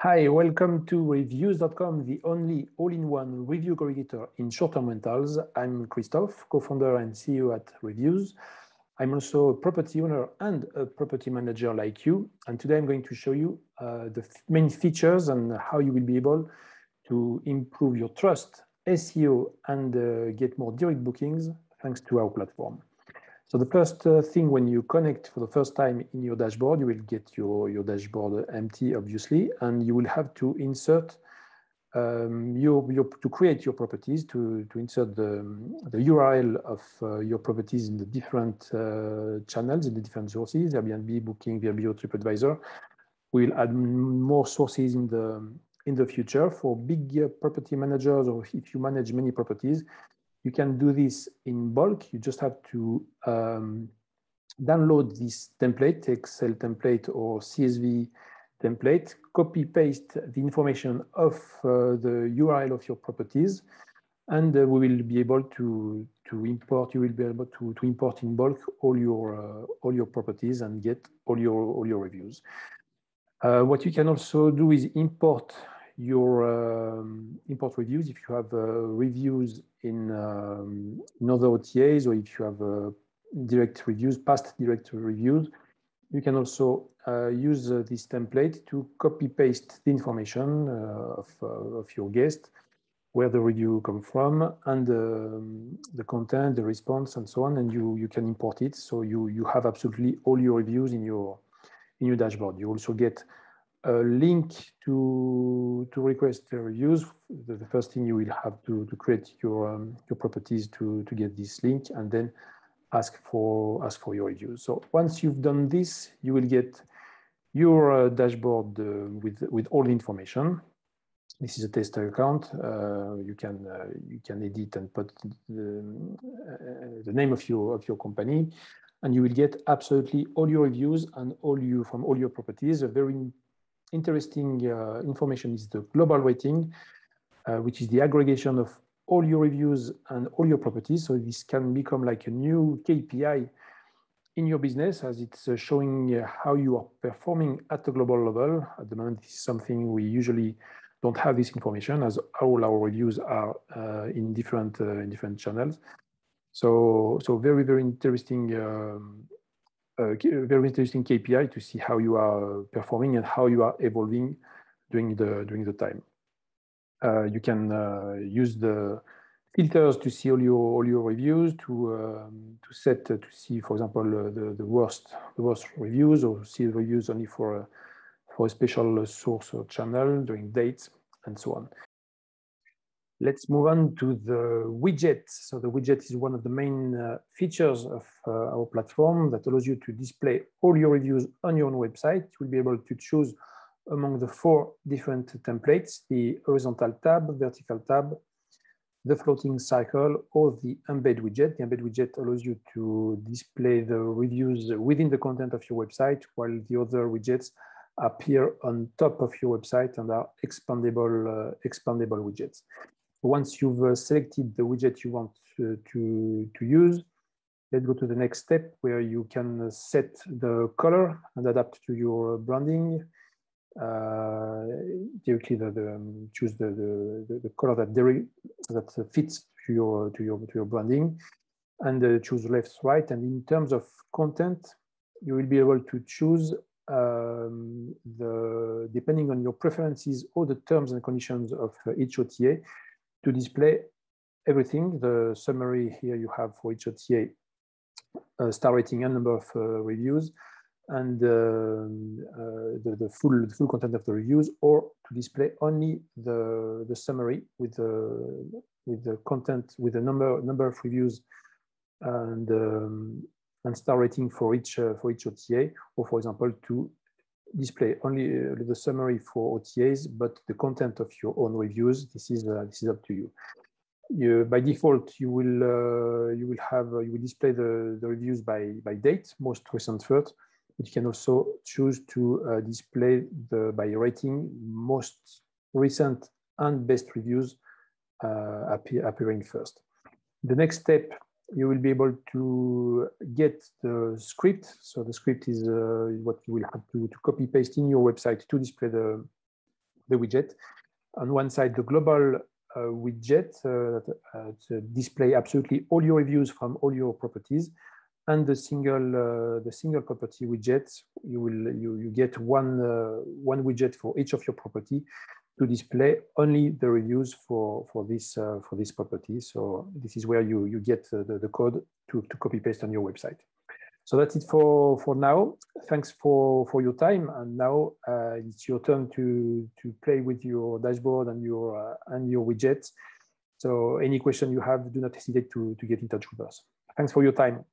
Hi, welcome to revyoos.com, the only all-in-one review aggregator in short-term rentals. I'm Christophe, co-founder and CEO at Revyoos. I'm also a property owner and a property manager like you. And today I'm going to show you uh, the main features and how you will be able to improve your trust, SEO, and uh, get more direct bookings thanks to our platform. So the first uh, thing when you connect for the first time in your dashboard, you will get your, your dashboard empty, obviously, and you will have to insert um, your, your, to create your properties, to, to insert the, the URL of uh, your properties in the different uh, channels, in the different sources, Airbnb, Booking, VRBO, TripAdvisor. We'll add more sources in the, in the future for big property managers or if you manage many properties you can do this in bulk. You just have to um, download this template, Excel template or CSV template, copy paste the information of uh, the URL of your properties, and uh, we will be able to to import. You will be able to to import in bulk all your uh, all your properties and get all your all your reviews. Uh, what you can also do is import your um, import reviews if you have uh, reviews in, um, in other OTAs or if you have uh, direct reviews, past direct reviews, you can also uh, use uh, this template to copy paste the information uh, of, uh, of your guest, where the review come from and um, the content, the response and so on, and you, you can import it. So you, you have absolutely all your reviews in your, in your dashboard. You also get a link to to request the use, The, the, first thing you will have to to create your um, your properties to to get this link, and then ask for ask for your use. So once you've done this, you will get your uh, dashboard uh, with with all the information. This is a tester account. Uh, you can uh, you can edit and put the, uh, the name of your of your company, and you will get absolutely all your reviews and all you from all your properties. A very interesting uh, information is the global rating, uh, which is the aggregation of all your reviews and all your properties. So this can become like a new KPI in your business as it's uh, showing uh, how you are performing at the global level. At the moment, this is something we usually don't have this information as all our reviews are uh, in different uh, in different channels. So, so very, very interesting um, a very interesting KPI to see how you are performing and how you are evolving during the during the time. Uh, you can uh, use the filters to see all your all your reviews to um, to set uh, to see, for example, uh, the the worst the worst reviews or see reviews only for a, for a special source or channel during dates and so on. Let's move on to the widget. So the widget is one of the main uh, features of uh, our platform that allows you to display all your reviews on your own website. You'll be able to choose among the four different templates, the horizontal tab, vertical tab, the floating cycle, or the embed widget. The embed widget allows you to display the reviews within the content of your website, while the other widgets appear on top of your website and are expandable, uh, expandable widgets once you've uh, selected the widget you want to, to, to use, let's go to the next step where you can set the color and adapt to your branding. Uh, directly the, the um, choose the, the, the color that that fits to your to your to your branding, and uh, choose left right. And in terms of content, you will be able to choose um, the depending on your preferences or the terms and conditions of each OTA to display everything. The summary here you have for each OTA, uh, star rating and number of uh, reviews, and uh, uh, the, the, full, the full content of the reviews, or to display only the, the summary with the, with the content, with the number, number of reviews and, um, and star rating for each, uh, for each OTA, or for example, to display only uh, the summary for OTAs, but the content of your own reviews, this is, uh, this is up to you. you. by default, you will uh, you will have you will display the, the reviews by by date, most recent first, but you can also choose to display the by rating most recent and best reviews appear, appearing first. The next step you will be able to get the script. So the script is uh, what you will have to, to copy paste in your website to display the, the widget. On one side, the global uh, widget uh, uh, to display absolutely all your reviews from all your properties, and the single the single property widget. You will you you get one one widget for each of your property to display only the reviews for for this uh, for this property. So this is where you you get the, the code to, to copy paste on your website. So that's it for, for now. Thanks for, for your time. And now uh, it's your turn to, to play with your dashboard and your, uh, and your widgets. So any question you have, do not hesitate to, to get in touch with us. Thanks for your time.